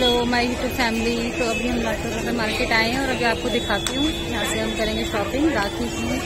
Hello, my YouTube family. तो अभी हम लाटोरा मार्केट आए हैं और अभी आपको दिखाती हूँ। यहाँ से हम करेंगे शॉपिंग। राखी की।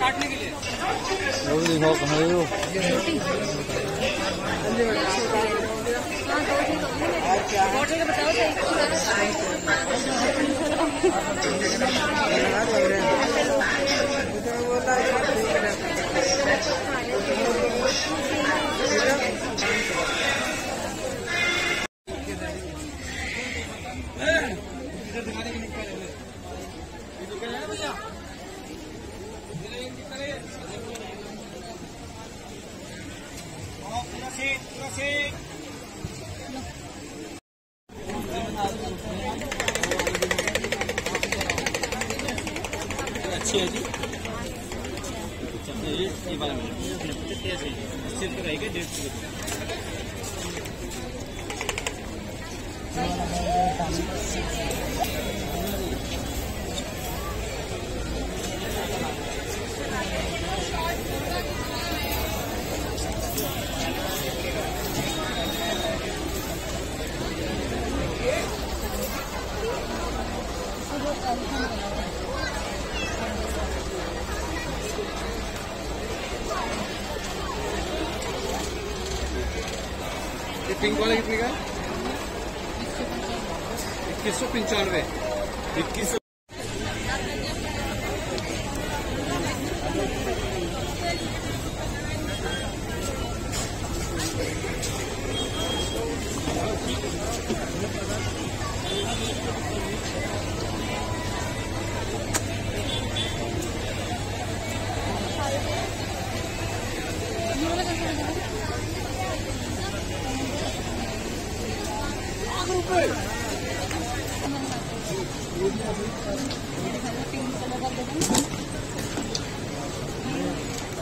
काटने के लिए दिखाओ कहाँ हो अच्छी है जी ये बारह सिर्फ़ रहेगा डेढ़ सौ ये पिंक वाला कितने का इक्कीस सौ पंचानवे। इक्कीस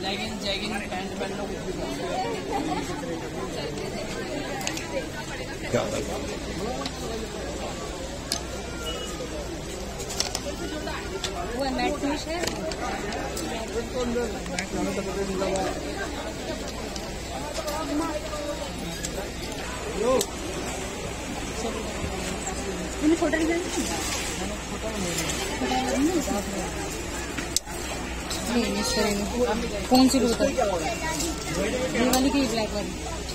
लेगिन जैगिन पैंट पहन लो क्या वो मैट फिनिश है फ़ोटो कौन सी ये वाली की ब्लैक वाली।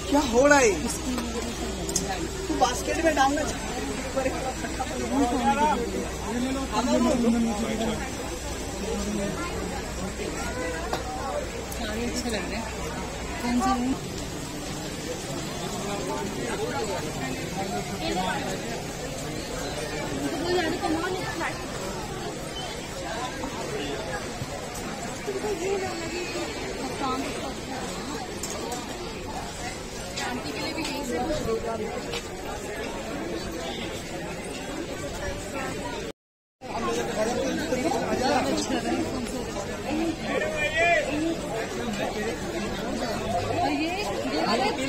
क्या हो रहा है? इसको बास्केट में डालना साड़ी अच्छे लग रहे हैं। कौन सा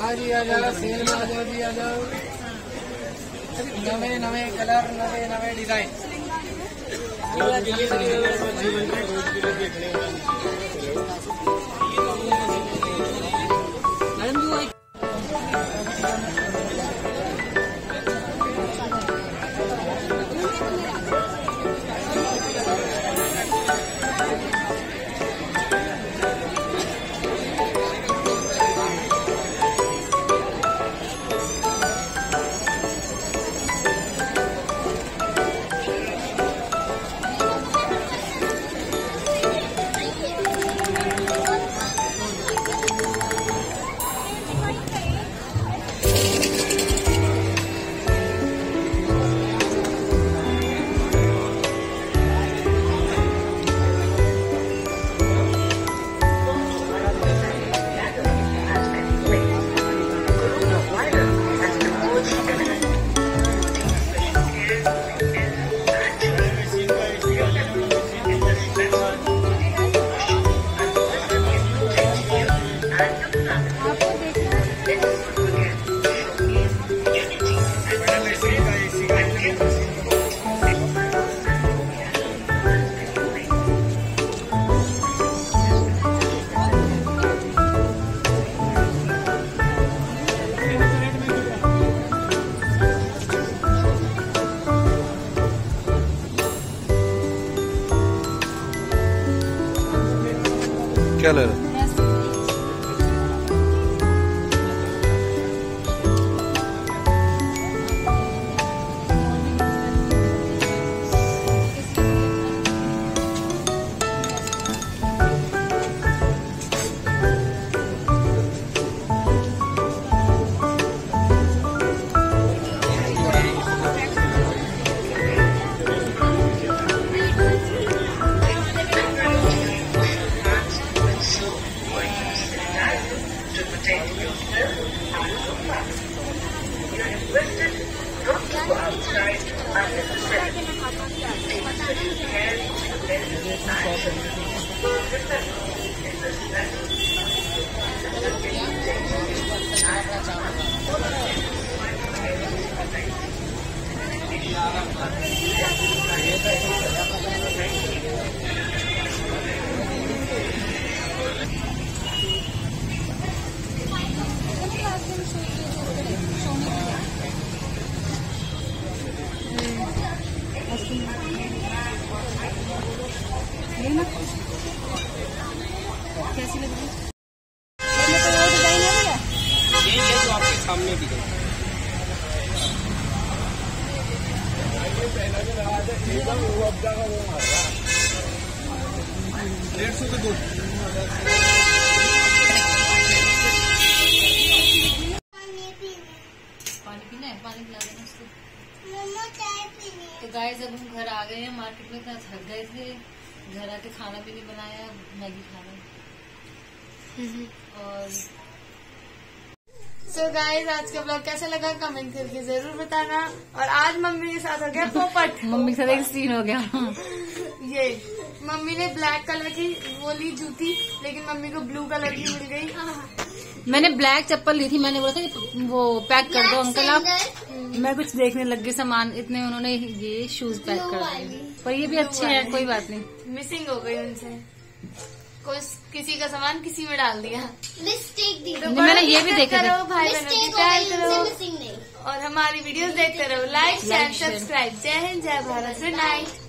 आ जाओ सेल में नवे नवे कलर नवे नवे डिज़ाइन जीवन में ले रहे ये ना कैसी लग रही है ये ये जो आपके सामने भी है डेढ़ सौ के दो पानी पीना पानी पिला उसको। मम्मा चाय पीनी तो गाइस अब हम घर आ गए हैं मार्केट में इतना थक गए थे। घर आके खाना भी नहीं बनाया मैगी खाना। और सो गाइस आज का ब्लॉग कैसा लगा? कमेंट करके ज़रूर बताना। और आज मम्मी के साथ हो गया पोपट। मम्मी के साथ एक सीन हो गया। ये मम्मी ने ब्लैक कलर की वो ली जूती लेकिन मम्मी को ब्लू कलर की मिल गई। मैंने ब्लैक चप्पल ली थी मैंने बोला था वो पैक कर दो अंकल आप। मैं कुछ देखने लग गई सामान इतने उन्होंने ये शूज़ पैक कर दिए। पर ये भी अच्छे हैं कोई बात नहीं। मिसिंग हो गई उनसे। कुछ किसी का सामान किसी में डाल दिया। मिस्टेक दी। तो मैंने ये भी देखा करो भाई बहनों हो और हमारी वीडियोस देखते रहो। लाइक शेयर सब्सक्राइब जय हिंद जय भारत। Good night